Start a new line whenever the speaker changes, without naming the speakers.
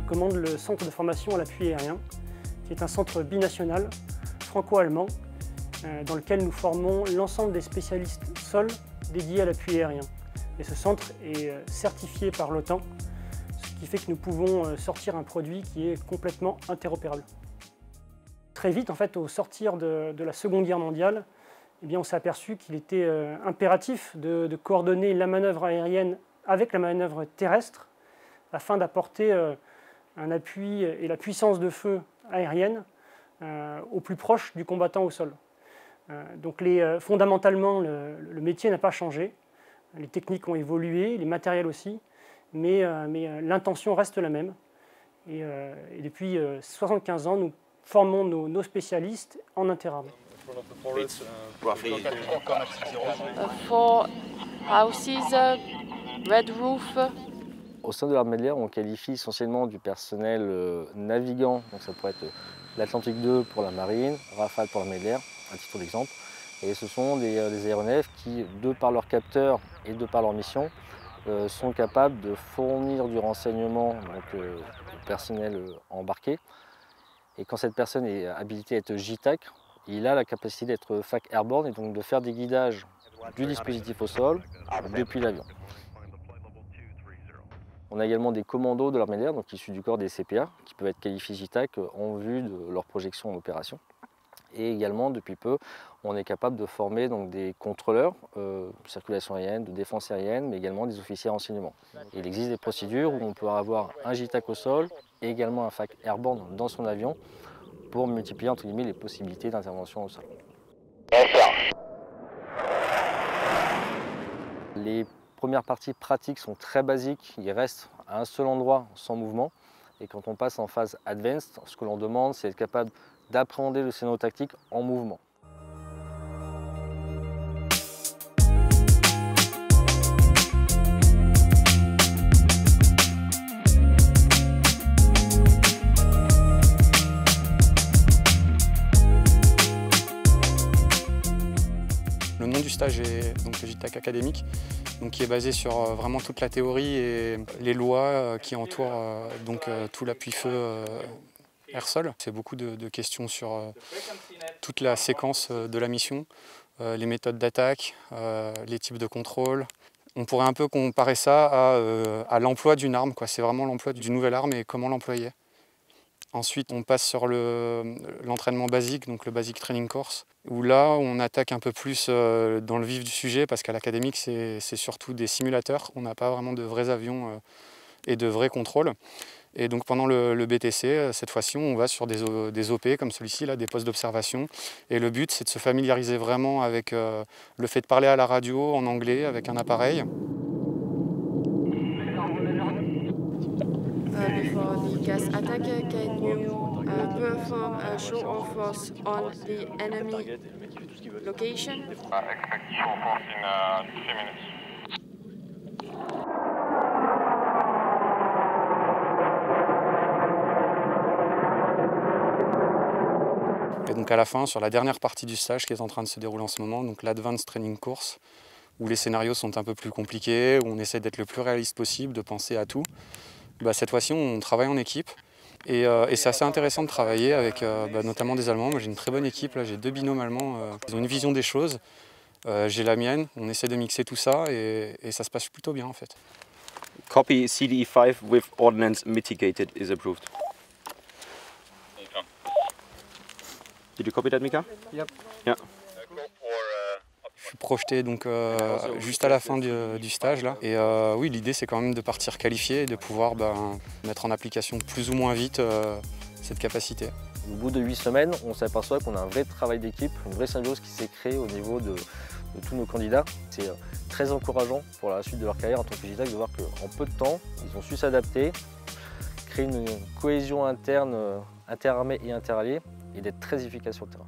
commande le centre de formation à l'appui aérien, qui est un centre binational franco-allemand euh, dans lequel nous formons l'ensemble des spécialistes sol dédiés à l'appui aérien. Et ce centre est euh, certifié par l'OTAN, ce qui fait que nous pouvons euh, sortir un produit qui est complètement interopérable. Très vite, en fait, au sortir de, la Seconde Guerre mondiale, eh bien, on s'est aperçu qu'il était impératif de, coordonner la manœuvre aérienne avec la manœuvre terrestre afin d'apporter un appui et la puissance de feu aérienne au plus proche du combattant au sol. Euh, donc euh, fondamentalement, le, métier n'a pas changé. Les techniques ont évolué, les matériels aussi, mais, euh, l'intention reste la même. Et, depuis 75 ans, nous formons nos, spécialistes en interarmes.
Au sein de l'armée de l'air, on qualifie essentiellement du personnel navigant, donc ça pourrait être l'Atlantique 2 pour la marine, Rafale pour l'armée de l'air, à titre d'exemple. Et ce sont des, euh, aéronefs qui, de par leur capteur et de par leur mission, euh, sont capables de fournir du renseignement euh, au personnel embarqué. Et quand cette personne est habilitée à être JTAC, il a la capacité d'être FAC airborne et donc de faire des guidages du dispositif au sol depuis l'avion. On a également des commandos de l'armée d'air, donc issus du corps des CPA, qui peuvent être qualifiés JTAC en vue de leur projection en opération. Et également, depuis peu, on est capable de former donc, des contrôleurs euh, de circulation aérienne, de défense aérienne, mais également des officiers renseignement. Il existe des procédures où on peut avoir un JTAC au sol et également un FAC airborne dans son avion pour multiplier entre guillemets les possibilités d'intervention au sol. Les premières parties pratiques sont très basiques, il reste à un seul endroit sans mouvement. Et quand on passe en phase advanced, ce que l'on demande, c'est être capable d'appréhender le scénario tactique en mouvement.
Le nom du stage est donc le académique, donc qui est basé sur euh, vraiment toute la théorie et les lois euh, qui entourent euh, donc tout l'appui-feu air-sol. C'est beaucoup de, questions sur toute la séquence de la mission, les méthodes d'attaque, les types de contrôle. On pourrait un peu comparer ça à, l'emploi d'une arme. C'est vraiment l'emploi d'une nouvelle arme et comment l'employer. Ensuite, on passe sur l'entraînement basique, donc le Basic Training Course, où là, on attaque un peu plus dans le vif du sujet, parce qu'à l'académique, c'est surtout des simulateurs. On n'a pas vraiment de vrais avions et de vrais contrôles. Et donc pendant le, BTC, euh, cette fois-ci, on va sur des, OP comme celui-ci, des postes d'observation. Et le but, c'est de se familiariser vraiment avec euh, le fait de parler à la radio en anglais avec un appareil.
Before the gas attack, can you perform a show of force on the enemy location? Uh, expect show of force in uh, minutes.
Et donc à la fin, sur la dernière partie du stage qui est en train de se dérouler en ce moment, donc l'Advanced Training Course, où les scénarios sont un peu plus compliqués, où on essaie d'être le plus réaliste possible, de penser à tout. Bah, cette fois-ci, on travaille en équipe. Et, euh, c'est assez intéressant de travailler avec euh, bah, notamment des Allemands. Moi, j'ai une très bonne équipe, là, j'ai deux binômes allemands. Euh, ils ont une vision des choses. j'ai la mienne. On essaie de mixer tout ça et, et ça se passe plutôt bien en fait.
Copy CDE 5 with ordnance mitigated is approved. Did you copy that, Mika?
Yep. Yeah. Suis projeté donc euh, juste à la fin du, stage là. Et euh, oui, l'idée c'est quand même de partir qualifié et de pouvoir ben, mettre en application plus ou moins vite euh, cette capacité.
Au bout de huit semaines, on s'aperçoit qu'on a un vrai travail d'équipe, une vraie symbiose qui s'est créée au niveau de, tous nos candidats. C'est très encourageant pour la suite de leur carrière en tant que JTAC de voir qu'en peu de temps, ils ont su s'adapter, créer une cohésion interne interarmée et interalliée et d'être très efficace sur le terrain.